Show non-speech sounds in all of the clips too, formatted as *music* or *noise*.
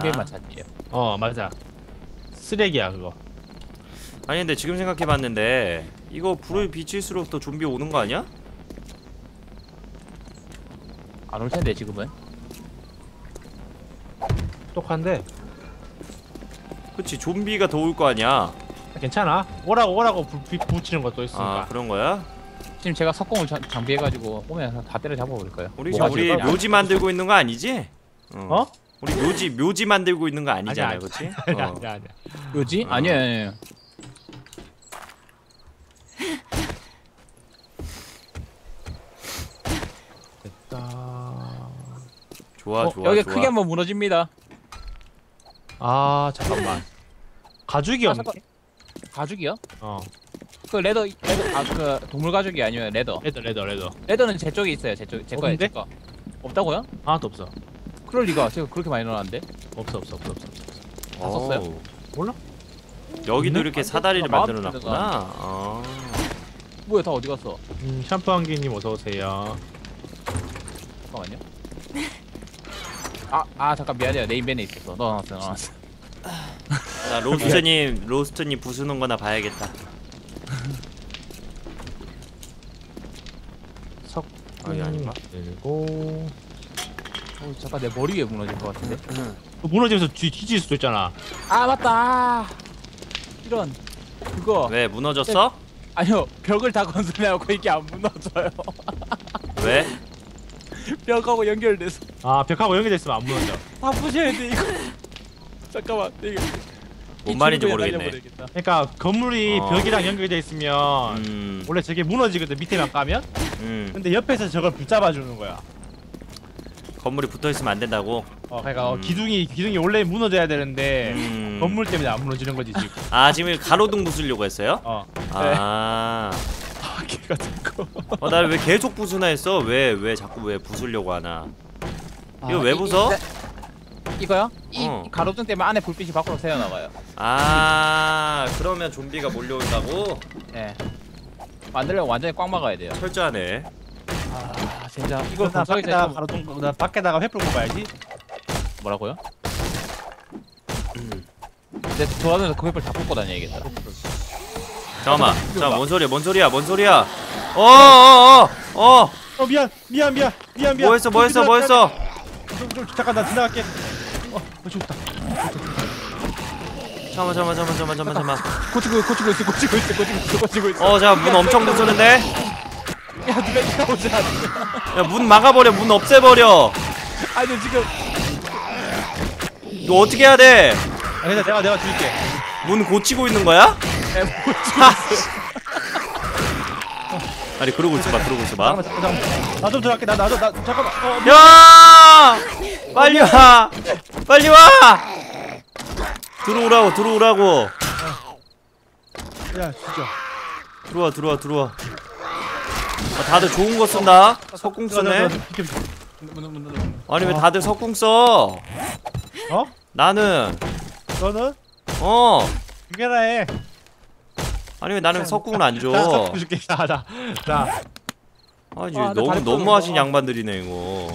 땡배만 찾지요. 어 맞아 쓰레기야 그거 아니 근데 지금 생각해봤는데 이거 불을 비칠수록 더 좀비 오는 거 아니야? 안 올 텐데 지금은. 똑똑한데 그치 좀비가 더 올 거 아니야 괜찮아 오라고 오라고 불, 불 붙이는 것도 있으니까 아 그런 거야? 지금 제가 석공을 자- 장비해가지고 오면 다 때려 잡아버릴 거예요. 우리 지금 우리 묘지 만들고 있는 거 아니지? 어? 우리 묘지 묘지 만들고 있는 거 아니잖아 아니야, 그치? 아니야 어. 아니야 아니야 뭐지? 어. 아니에요, 아니에요. 됐다 좋아 어, 좋아 여기 좋아 크게 한번 무너집니다. 아 잠깐만 가죽이 아, 없네 잠깐. 가죽이요? 어 그 leather, leather 아그 동물 가죽이 아니면 leather. leather leather leather leather는 제 쪽에 있어요. 제 쪽, 제 거예요. 제 거. 없다고요? 하나도 없어 그럴 리가. 제가 그렇게 많이 넣어놨는데. 없어 없어 없어 없어, 없어. 다 썼어요? 어우. 몰라? 여기도 없네? 이렇게 사다리를 아, 만들어 놨구나 어. 뭐야, 다 어디 갔어? 음, 샴푸 한기님 어서 오세요 잠깐만요. 아, 아 잠깐 미안해요. 네임밴에 있었어. 넣어놨어, 넣어놨어. 자 로스트님 로스트님 부수는 거나 봐야겠다 석 아니 아닌가? 그리고 어, 잠깐 내 머리 위에 무너질 것 같은데. 무너지면서 뒤 뒤질 수도 있잖아 아 맞다. 이런 그거 왜 무너졌어? 아니요 벽을 다 건설해갖고 이게 안 무너져요. *laughs* 왜? 벽하고 연결돼서 아 벽하고 연결돼 있으면 안 무너져 다 부셔야 돼 이거. 잠깐만 이거. 뭔이 말인지 모르겠네 날려버리겠다. 그러니까 건물이 어. 벽이랑 연결돼 있으면 음, 원래 저게 무너지거든 밑에만 까면 음. 근데 옆에서 저걸 붙잡아 주는 거야 건물이 붙어 있으면 안 된다고? 어 그러니까 어, 음. 기둥이 기둥이 원래 무너져야 되는데 음. 건물 때문에 안 무너지는 거지 지금 아 지금 가로등 부수려고 했어요? 어 아, 개 같은 거 어, 나를 왜 계속 부수나 했어? 왜, 왜 자꾸 왜 부수려고 하나? 이거 왜 이- 부숴? 이- 이거요? 이 어. 가로등 때문에 안에 불빛이 밖으로 새어나가요. 아, 그러면 좀비가 몰려온다고? 예. 만들려면 완전히 꽉 막아야 돼요. 철저하네. 이걸 이거 나 밖에다가 바로 동, 나 밖에다가 횃불 꼽아야지 뭐라고요? 음. 내 좋아하는 그 횃불 다 뽑고 다녀야겠다. 잠깐만, 잠깐 뭔 소리야? 뭔 소리야? 뭔 소리야? 어, 어, 어, 어. 어 미안 미안 미안 미안 미안 뭐 했어? 뭐 했어? 뭐 했어? 좀, 좀, 잠깐 나 지나갈게 어, 어 죽었다 잠깐만, 잠깐만, 잠깐만, 잠깐만, 잠깐만, 잠깐만. 고치고 고치고 있어 고치고 있어 고치고 있어 고치고 있어. 어, 잠깐 문 엄청 부수는데? 야 누가 이거 오지 않아? 야, 문 막아버려. 문 없애버려. 아니 지금 이거 어떻게 해야 돼? 아 근데 내가 내가 줄게 문 고치고 있는 거야? 에, 고치고 *laughs* 아니, 그러고 있어봐, 그러고 있어봐. 나좀 들어갈게 나 나도 나 잠깐만 어 미- 야! 빨리 와! 빨리 와! 들어오라고, 들어오라고. 야 진짜 들어와, 들어와, 들어와. 아, 다들 좋은 거 쓴다. 석궁 쓰네. 아니 왜 다들 석궁 써? 어? 나는 너는 어. 비켜라 해 아니 왜 나는 석궁을 안 줘? 자, 섞어 줄게 자자 자 아니 아, 나 너무 다리 너무 떨어져. 하신 양반들이네 이거.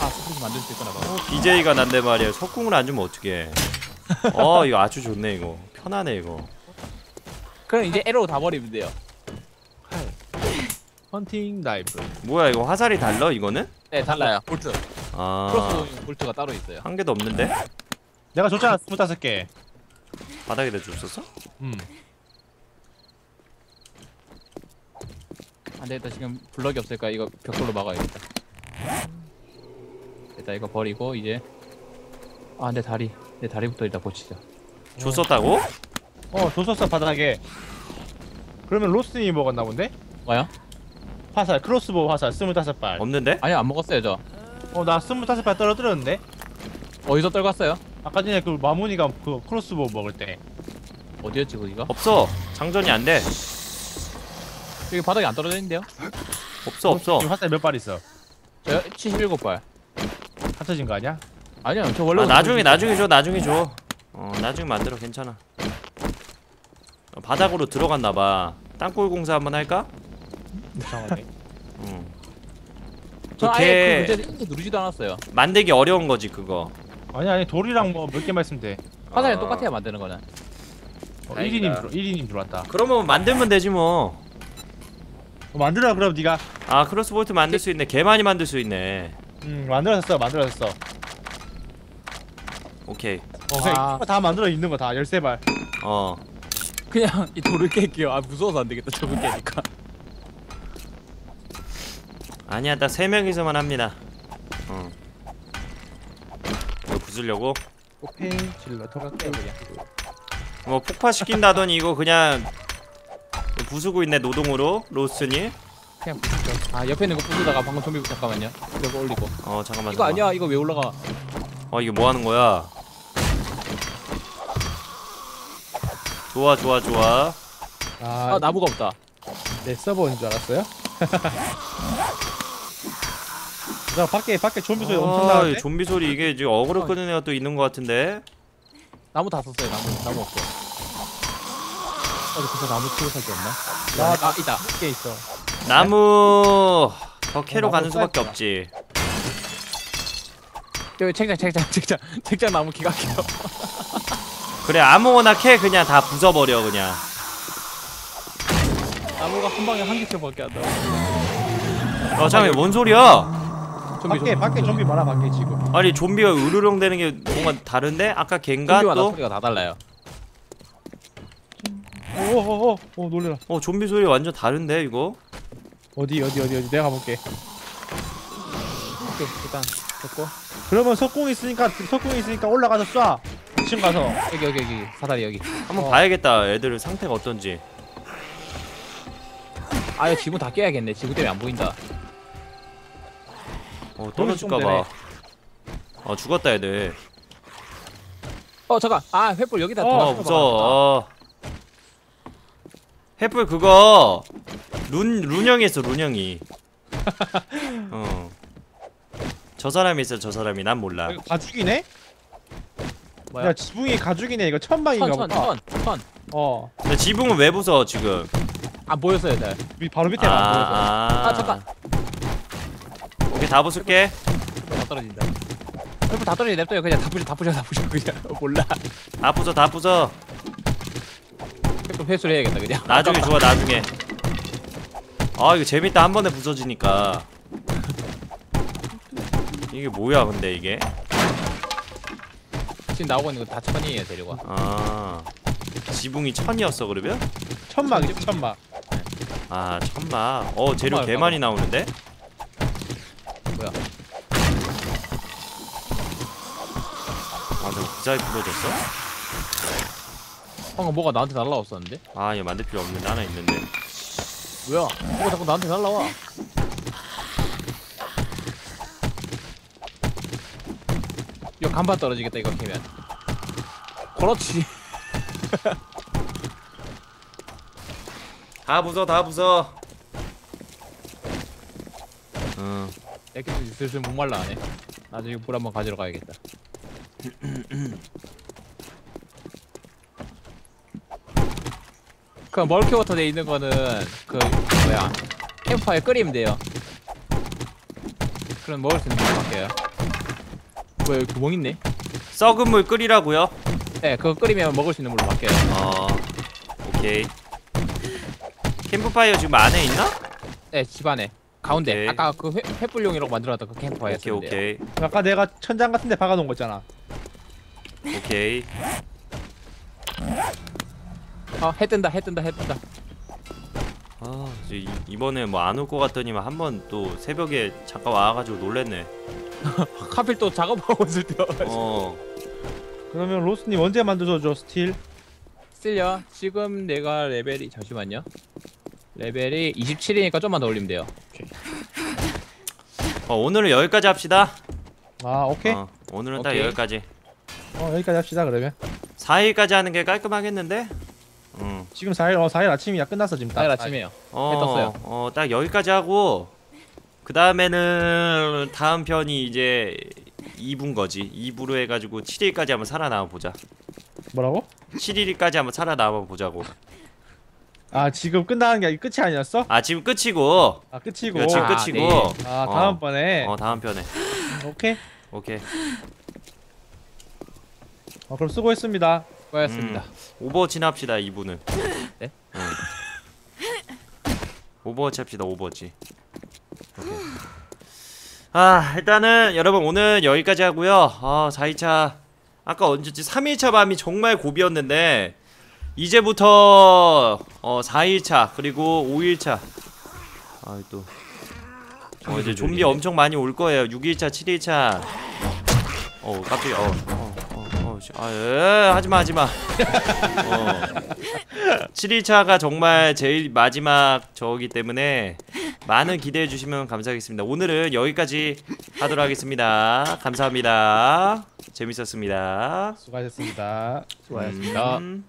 아 스프링 만들 수 있구나 봐. BJ가 난데 말이야. 석궁을 안 주면 어떡해? 어 이거 아주 좋네 이거. 편하네 이거. 그럼 이제 arrow 다 버리면 돼요. 칼 hunting knife 뭐야 이거 화살이 달라 이거는? 네 달라요. 볼트. 아. cross bolt가 따로 있어요. 한 개도 없는데? 내가 줬잖아 스물다섯 개 바닥에다 줬었어? 음. 안 되겠다 지금 블럭이 없으니까 이거 벽돌로 막아야겠다. 일단 이거 버리고 이제 아 내 다리 내 다리부터 일단 고치자. 줬었다고? 어 줬었어 바닥에 그러면 로스님이 먹었나 본데? 뭐야? 화살 크로스보우 화살 스물다섯 발 없는데? 아니 안 먹었어요 저. 어나 스물다섯 발 떨어뜨렸는데? 어디서 떨궜어요? 아까 전에 그 마무니가 그 크로스보우 먹을 때 어디였지 거기가? 없어. 장전이 안 돼. 여기 바닥에 안 떨어져 있는데요? 없어 없어. 지금 화살 몇 발 있어? 저 77발. 합쳐진 거 아니야? 아니요 저 원래 아, 나중에 나중에 줘 나중에 줘. 어 나중에 만들어 괜찮아. 어, 바닥으로 들어갔나 봐. 땅굴 공사 한번 할까? 이상하네 응. *laughs* 저그 아예 개- 그 문제 누르지도 않았어요. 만들기 어려운 거지 그거 아니 아니 돌이랑 뭐 몇 개만 있으면 돼 화살이 아. 똑같아요 만드는 거는. 어, 다행이다. 1인님 들어 1인님 들어왔다 그러면 만들면 되지 뭐아 어, 만들어 그럼 네가 크로스볼트 만들 수 있네 개 많이 만들 수 있네 음 만들었어 만들었어 오케이 어 아. 이거 다 만들어 있는 거다 13발 어 그냥 이 돌을 깰게요. 아 무서워서 안 되겠다. 저거 깨니까. 아니야 딱 세 명이서만 합니다 어 이거 부수려고 오케이 질러 터갈게 그냥 뭐 폭파시킨다더니 이거 그냥 부수고 있네 노동으로 로스니 그냥 부수죠. 아 옆에 있는 거 부수다가 방금 좀비 잠깐만요. 이거 올리고. 어 잠깐만 이거 잠깐만. 아니야. 이거 왜 올라가? 어 이게 뭐 하는 거야 좋아 좋아 좋아 아 아, 나무가 없다. 내 서버인 줄 알았어요? *laughs* 나 밖에 밖에 좀비 소리 엄청 아, 나는데? 이 좀비 소리 이게 지금 어그로 끄는 애가 또 있는 것 같은데 나무 다 썼어요. 나무 나무 없어. 어디 그래서 나무 치고 살게 없나? 나- 아 있다. 밖에 있어 나무 더 캐로 어, 나무 가는 수밖에. 없지 여기 책장 책장 책장 책장 나무 기각해요. 그래 아무거나 캐 그냥 다 부숴버려 그냥 나무가 한 방에 한 개씩밖에 안 나와. 어 잠깐만 뭔 소리야 좀비 밖에 좀비. 밖에 좀비 많아 밖에 지금 아니 좀비가 으르렁 되는 게 뭔가 다른데? 아까 걘가 좀비마다 또? 소리가 다 달라요. 오오오오 오 놀래라 어 좀비 소리 완전 다른데 이거? 어디 어디 어디 어디 내가 가볼게 오케이 일단 됐고 그러면 석궁 있으니까 석궁 있으니까 올라가서 쏴 2층 가서 여기 여기 여기 사다리 여기. 한번 어. 봐야겠다 애들 상태가 어떤지 아 이거 지붕 다 깨야겠네. 지붕 때문에 안 보인다. 어 떨어질까봐. 어 죽었다 애들. 어 잠깐. 아 횃불 여기다. 어, 무서워. 어. 횃불 그거. 룬 룬형이 있어 룬형이. *laughs* 어저 사람이 있어 저 사람이. 난 몰라. 이거 가죽이네? 뭐야? 야 지붕이 가죽이네. 이거 천방인가 보다. 어. 근데 지붕은 왜 부숴 지금? 안 보였어요 잘. 위- 바로 밑에 안 보여서 아, 아, 잠깐. 다 부술게 다 떨어진다. 횃불 다 떨어지 냅둬요. 그냥 다 부셔 다 부셔 다 부셔 그냥. *laughs* 몰라. 다 부숴 다 부숴 횃불 회수를 해야겠다 그냥. 나중에 좋아 나중에 아 이거 재밌다 한 번에 부서지니까 이게 뭐야 근데 이게 지금 나오고 있는 거 다 천이에요 데리고. 와. 아 지붕이 천이었어 그러면? 천막이지 천막 아 천막 어 재료 개 많이 나오는데? 뭐야? 아그 사이 부러졌어? 방금 뭐가 나한테 날라왔었는데? 아 얘 만들 필요 없는데 하나 있는데 뭐야? 뭐가 자꾸 나한테 날라와? 이거 간판 떨어지겠다 이거 캐면. 그렇지. *laughs* 다 부숴 다 부숴 이렇게 슬슬 목말라 하네. 나중에 물 한번 가지러 가야겠다. *clears throat* 그 murky water 돼 있는 거는 그 뭐야 캠프파이어 끓이면 돼요. 그럼 먹을 수 있는 거 바뀌어요. 뭐야 여기 구멍 있네? 썩은 물 끓이라고요? 네 그거 끓이면 먹을 수 있는 물로 바뀌어요. 어 오케이 캠프파이어 지금 안에 있나? 네 집 안에 가운데 오케이. 아까 그 횃, 횃불용이라고 만들어놨던 그 캠프파이어 오케이. 오케이 아까 내가 천장 같은데 박아놓은 거 있잖아 오케이 아해 뜬다 해 뜬다 해 뜬다. 아저 이- 이번에 뭐 안 올 것 같더니만 한 번 또 새벽에 잠깐 와가지고 놀랬네 *laughs* 하필 또 작업하고 있을 때. 어 그러면 로스님 언제 만들어줘 steel 쓸려 지금 내가 레벨이 잠시만요 레벨이 27이니까 좀만 더 올리면 돼요. 어, 오늘은 여기까지 합시다. 아 오케이. 어, 오늘은 딱 오케이. 여기까지. 어 여기까지 합시다 그러면. 4일까지 하는 게 깔끔하겠는데? 응. 지금 4일 어 4일 아침이야. 끝났어 지금 딱. 내일 아침에요. 어, 떴어요. 어, 딱 여기까지 하고 그 다음에는 다음 편이 이제 2부인 거지. 2부로 해가지고 7일까지 한번 살아남아 보자. 뭐라고? 7일까지 한번 살아남아 보자고 아 지금 끝나는 게 아니- 끝이 아니었어? 아 지금 끝이고 아 끝이고. 지금 아, 끝이고 네. 아 어. 다음번에. 어 다음 편에 오케이. 오케이 어, 그럼 수고했습니다. 수고하셨습니다. 오버워치나 합시다 이분은 네? 응. 오버워치 합시다 오버워치 오케이. 아 일단은 여러분 오늘 여기까지 하고요 아 4일차 아까 언제지 3일차 밤이 정말 고비였는데 이제부터 어 4일차 그리고 5일차 아또 어, 이제 좀비 엄청 많이 올 거예요 6일차 7일차 어 깜짝이야 어, 어, 어, 어, 씨. 아, 에, 하지마 하지마 어. 7일차가 정말 제일 마지막 저기 때문에 많은 기대해 주시면 감사하겠습니다. 오늘은 여기까지 하도록 하겠습니다. 감사합니다. 재밌었습니다. 수고하셨습니다. 수고하셨습니다. 음.